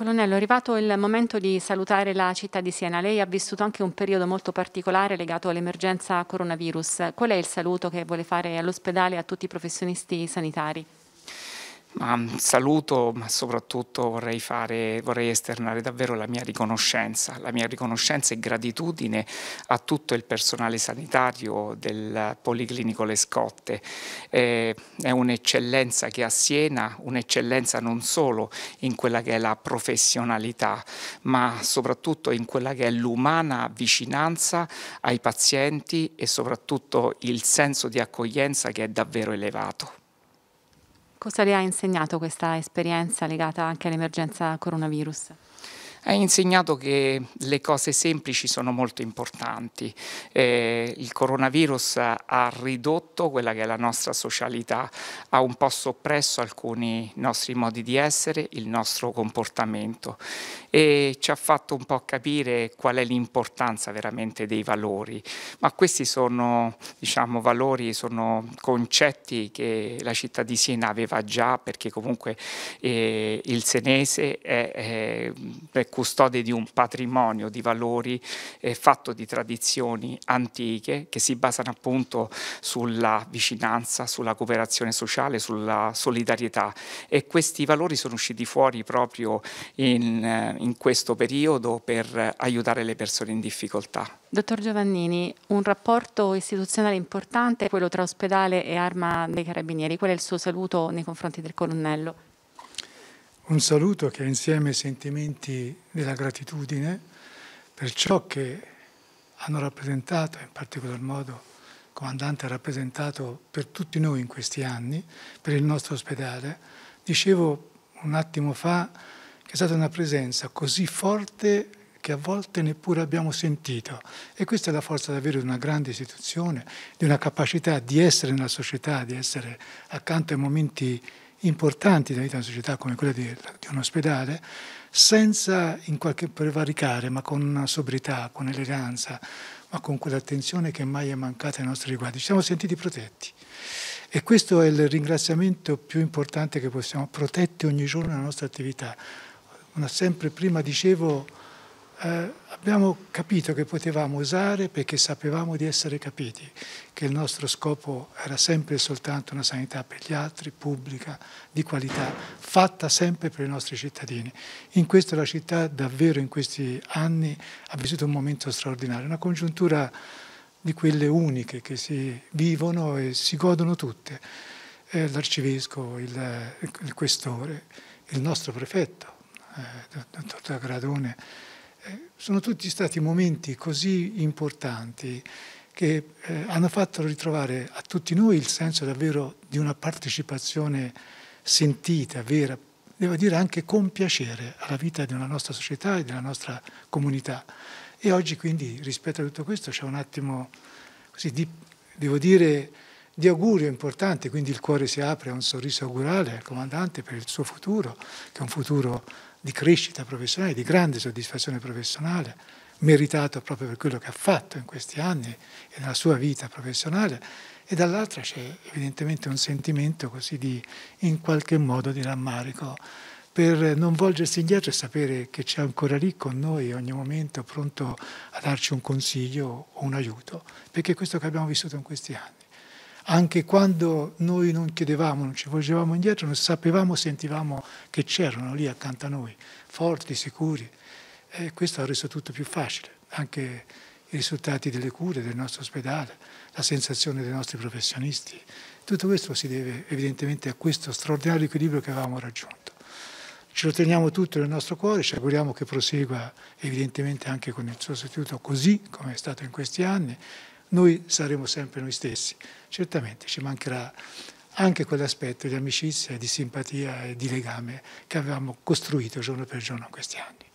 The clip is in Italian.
Colonnello, è arrivato il momento di salutare la città di Siena. Lei ha vissuto anche un periodo molto particolare legato all'emergenza coronavirus. Qual è il saluto che vuole fare all'ospedale e a tutti i professionisti sanitari? Ma mm, saluto, ma soprattutto vorrei, fare, vorrei esternare davvero la mia riconoscenza, la mia riconoscenza e gratitudine a tutto il personale sanitario del Policlinico Le Scotte. Eh, è un'eccellenza che a Siena, un'eccellenza non solo in quella che è la professionalità, ma soprattutto in quella che è l'umana vicinanza ai pazienti e soprattutto il senso di accoglienza che è davvero elevato. Cosa le ha insegnato questa esperienza legata anche all'emergenza coronavirus? Ha insegnato che le cose semplici sono molto importanti. Eh, il coronavirus ha ridotto quella che è la nostra socialità, ha un po' soppresso alcuni nostri modi di essere, il nostro comportamento e ci ha fatto un po' capire qual è l'importanza veramente dei valori. Ma questi sono diciamo, valori, sono concetti che la città di Siena aveva già perché comunque eh, il senese è, è, è custode di un patrimonio di valori eh, fatto di tradizioni antiche che si basano appunto sulla vicinanza, sulla cooperazione sociale, sulla solidarietà e questi valori sono usciti fuori proprio in, eh, in questo periodo per aiutare le persone in difficoltà. Dottor Giovannini, un rapporto istituzionale importante, quello tra ospedale e arma dei carabinieri. Qual è il suo saluto nei confronti del colonnello? Un saluto che ha insieme sentimenti della gratitudine per ciò che hanno rappresentato, in particolar modo il comandante ha rappresentato per tutti noi in questi anni, per il nostro ospedale. Dicevo un attimo fa che è stata una presenza così forte che a volte neppure abbiamo sentito. E questa è la forza davvero di una grande istituzione, di una capacità di essere nella società, di essere accanto ai momenti importanti della vita di una società come quella di, di un ospedale, senza in qualche prevaricare, ma con sobrietà, con eleganza, ma con quell'attenzione che mai è mancata ai nostri riguardi. Ci siamo sentiti protetti. E questo è il ringraziamento più importante che possiamo, protetti ogni giorno nella nostra attività. Una sempre prima dicevo eh, abbiamo capito che potevamo usare perché sapevamo di essere capiti, che il nostro scopo era sempre e soltanto una sanità per gli altri, pubblica, di qualità, fatta sempre per i nostri cittadini. In questo la città davvero in questi anni ha vissuto un momento straordinario, una congiuntura di quelle uniche che si vivono e si godono tutte. Eh, l'arcivescovo, il, il questore, il nostro prefetto, eh, dottor Gradone, sono tutti stati momenti così importanti che eh, hanno fatto ritrovare a tutti noi il senso davvero di una partecipazione sentita, vera, devo dire anche con piacere alla vita della nostra società e della nostra comunità. E oggi quindi rispetto a tutto questo c'è un attimo, così, di, devo dire, di augurio importante, quindi il cuore si apre a un sorriso augurale al comandante per il suo futuro, che è un futuro di crescita professionale, di grande soddisfazione professionale, meritato proprio per quello che ha fatto in questi anni e nella sua vita professionale, e dall'altra c'è evidentemente un sentimento così di, in qualche modo, di rammarico. Per non volgersi indietro e sapere che c'è ancora lì con noi ogni momento pronto a darci un consiglio o un aiuto, perché è questo che abbiamo vissuto in questi anni anche quando noi non chiedevamo, non ci volgevamo indietro, non sapevamo, sentivamo che c'erano lì accanto a noi, forti, sicuri. E questo ha reso tutto più facile, anche i risultati delle cure del nostro ospedale, la sensazione dei nostri professionisti. Tutto questo si deve evidentemente a questo straordinario equilibrio che avevamo raggiunto. Ce lo teniamo tutto nel nostro cuore, ci auguriamo che prosegua evidentemente anche con il suo sostituto così come è stato in questi anni, noi saremo sempre noi stessi. Certamente ci mancherà anche quell'aspetto di amicizia, di simpatia e di legame che avevamo costruito giorno per giorno in questi anni.